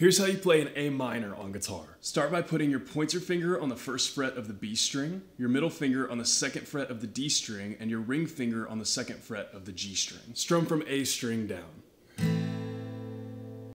Here's how you play an A minor on guitar. Start by putting your pointer finger on the first fret of the B string, your middle finger on the second fret of the D string, and your ring finger on the second fret of the G string. Strum from A string down.